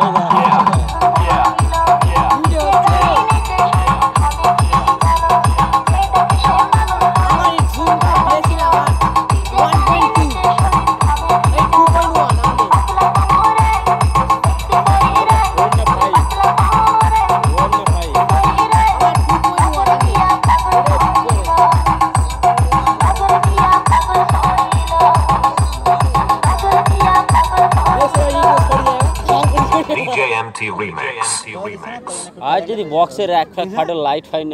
Bravo. DJMT remix. DJMT remix. I did the boxer rack for light fine.